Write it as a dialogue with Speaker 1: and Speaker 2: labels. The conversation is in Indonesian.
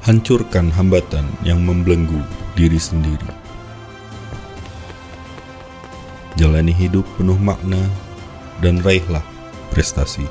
Speaker 1: Hancurkan hambatan yang membelenggu diri sendiri. Jalani hidup penuh makna dan raihlah prestasi.